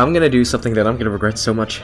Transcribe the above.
I'm gonna do something that I'm gonna regret so much.